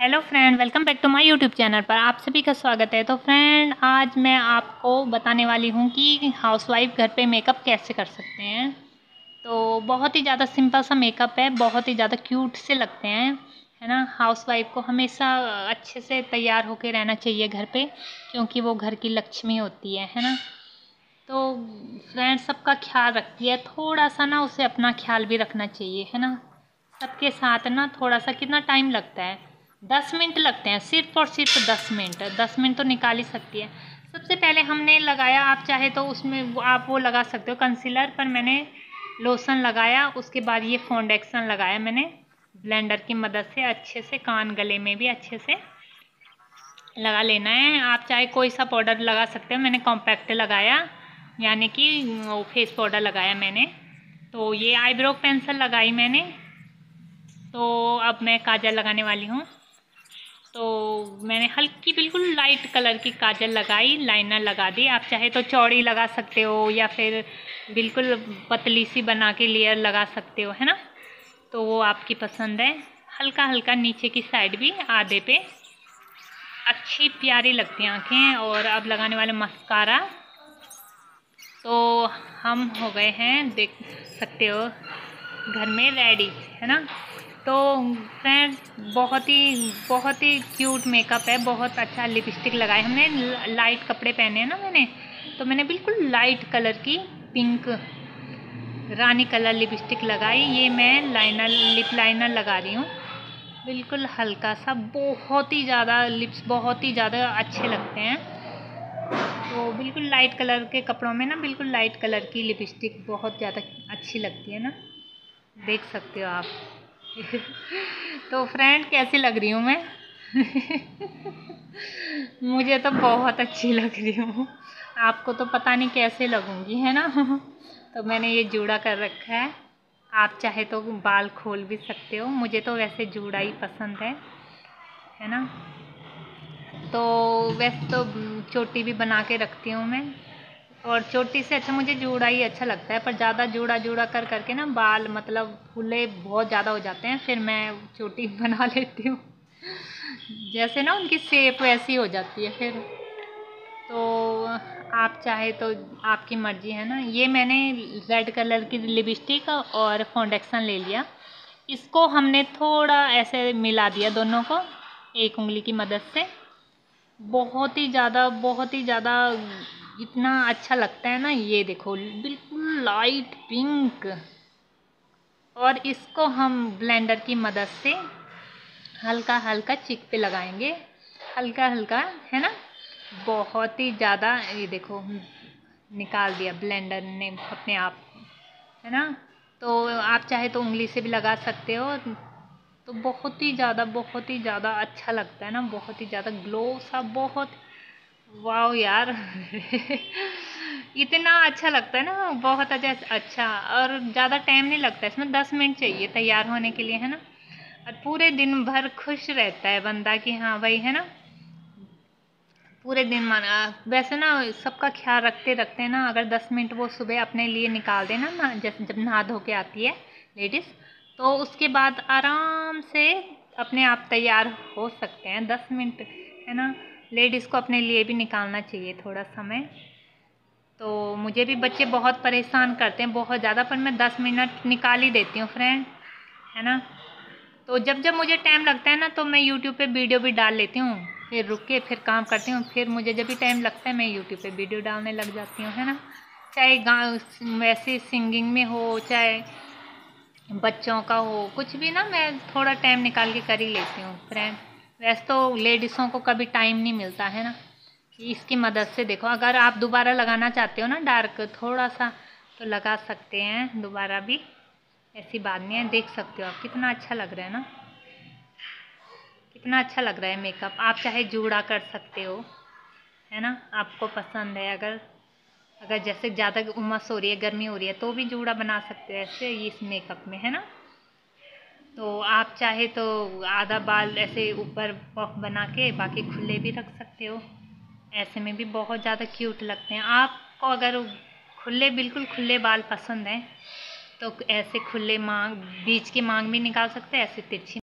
Hello friend welcome back to my YouTube channel पर आप सभी का स्वागत है। तो फ्रेंड आज मैं आपको बताने वाली हूँ कि हाउसवाइफ घर पे मेकअप कैसे कर सकते हैं। तो बहुत ही ज़्यादा सिंपल सा मेकअप है, बहुत ही ज़्यादा क्यूट से लगते हैं, है ना? हाउसवाइफ को हमेशा अच्छे से तैयार होकर रहना चाहिए घर पर क्योंकि वो घर की लक्ष्मी होती है है ना? तो फ्रेंड सबका ख्याल रखती है थोड़ा सा ना उसे अपना ख्याल भी रखना चाहिए, है ना? सबके साथ ना थोड़ा सा कितना टाइम लगता है? दस मिनट लगते हैं, सिर्फ़ और सिर्फ़ दस मिनट दस मिनट तो निकाल ही सकती है। सबसे पहले हमने लगाया, आप चाहे तो उसमें आप वो लगा सकते हो कंसीलर पर मैंने लोशन लगाया, उसके बाद ये फाउंडेक्शन लगाया मैंने ब्लेंडर की मदद से, अच्छे से कान गले में भी अच्छे से लगा लेना है। आप चाहे कोई सा पाउडर लगा सकते हो, मैंने कॉम्पैक्ट लगाया, यानी कि फेस पाउडर लगाया मैंने। तो ये आईब्रो पेंसिल लगाई मैंने तो अब मैं काजल लगाने वाली हूँ। तो मैंने हल्की, बिल्कुल लाइट कलर की काजल लगाई लाइनर लगा दी। आप चाहे तो चौड़ी लगा सकते हो या फिर बिल्कुल पतली सी बना के लेयर लगा सकते हो, है ना? तो वो आपकी पसंद है। हल्का हल्का नीचे की साइड भी आधे पे। अच्छी प्यारी लगती हैं आँखें और अब लगाने वाले मस्कारा तो हम हो गए हैं, देख सकते हो, घर में रेडी है ना? तो फ्रेंड्स बहुत ही बहुत ही क्यूट मेकअप है, बहुत अच्छा लिपस्टिक लगाए हमने लाइट कपड़े पहने हैं ना मैंने तो मैंने बिल्कुल लाइट कलर की पिंक रानी कलर लिपस्टिक लगाई, ये मैं लाइनर लिप लाइनर लगा रही हूँ, बिल्कुल हल्का सा, बहुत ही ज़्यादा लिप्स बहुत ही ज़्यादा अच्छे लगते हैं तो बिल्कुल लाइट कलर के कपड़ों में ना, बिल्कुल लाइट कलर की लिपस्टिक बहुत ज़्यादा अच्छी लगती है ना, देख सकते हो आप। तो फ्रेंड कैसी लग रही हूँ मैं? मुझे तो बहुत अच्छी लग रही हूँ। आपको तो पता नहीं कैसे लगूँगी, है ना? तो मैंने ये जूड़ा कर रखा है। आप चाहे तो बाल खोल भी सकते हो। मुझे तो वैसे जूड़ा ही पसंद है है ना? तो वैसे तो चोटी भी बना के रखती हूँ मैं। और चोटी से अच्छा मुझे जूड़ा ही अच्छा लगता है, पर ज़्यादा जूड़ा जूड़ा कर करके ना बाल मतलब फूले बहुत ज़्यादा हो जाते हैं, फिर मैं चोटी बना लेती हूँ। जैसे ना उनकी सेप वैसी हो जाती है फिर। तो आप चाहे तो आपकी मर्ज़ी है ना। ये मैंने रेड कलर की लिपस्टिक और फाउंडेक्शन ले लिया। इसको हमने थोड़ा ऐसे मिला दिया दोनों को, एक उंगली की मदद से। बहुत ही ज़्यादा, बहुत ही ज़्यादा इतना अच्छा लगता है ना, ये देखो, बिल्कुल लाइट पिंक और इसको हम ब्लेंडर की मदद से हल्का हल्का चिक पे लगाएँगे। हल्का हल्का है ना? बहुत ही ज़्यादा, ये देखो, निकाल दिया ब्लेंडर ने अपने आप है ना? तो आप चाहे तो उंगली से भी लगा सकते हो। तो बहुत ही ज़्यादा, बहुत ही ज़्यादा अच्छा लगता है ना? बहुत ही ज़्यादा ग्लो सा, बहुत वाह यार। इतना अच्छा लगता है ना, बहुत अच्छा अच्छा। और ज़्यादा टाइम नहीं लगता, इसमें दस मिनट चाहिए तैयार होने के लिए, है ना? और पूरे दिन भर खुश रहता है बंदा कि हाँ भाई, है ना? पूरे दिन माना वैसे ना सबका ख्याल रखते रखते ना, अगर दस मिनट वो सुबह अपने लिए निकाल देना ना जैसे जब नहा धो के आती है लेडीज़ तो उसके बाद आराम से अपने आप तैयार हो सकते हैं। दस मिनट है ना? लेडीज़ को अपने लिए भी निकालना चाहिए थोड़ा समय। तो मुझे भी बच्चे बहुत परेशान करते हैं, बहुत ज़्यादा, पर मैं दस मिनट निकाल ही देती हूँ फ्रेंड है ना? तो जब जब मुझे टाइम लगता है ना तो मैं यूट्यूब पे वीडियो भी डाल लेती हूँ, फिर रुक के फिर काम करती हूँ, फिर मुझे जब भी टाइम लगता है, मैं यूट्यूब पे वीडियो डालने लग जाती हूँ, है ना? चाहे गाँव, वैसे सिंगिंग में हो, चाहे बच्चों का हो, कुछ भी ना, मैं थोड़ा टाइम निकाल के कर ही लेती हूँ फ्रेंड वैसे तो लेडीज़ों को कभी टाइम नहीं मिलता, है ना? इसकी मदद से देखो, अगर आप दोबारा लगाना चाहते हो ना डार्क थोड़ा सा तो लगा सकते हैं, दोबारा भी। ऐसी बात नहीं है, देख सकते हो आप, कितना अच्छा लग रहा है ना? कितना अच्छा लग रहा है मेकअप आप चाहे जूड़ा कर सकते हो, है ना? आपको पसंद है, अगर अगर जैसे ज़्यादा उमस हो रही है, गर्मी हो रही है तो भी जूड़ा बना सकते हो, ऐसे इस मेकअप में, है ना? तो आप चाहे तो आधा बाल ऐसे ऊपर पफ बना के बाकी खुले भी रख सकते हो। ऐसे में भी बहुत ज़्यादा क्यूट लगते हैं। आपको अगर खुले, बिल्कुल खुले बाल पसंद हैं तो ऐसे खुले मांग, बीच की मांग भी निकाल सकते हैं, ऐसे तिरछी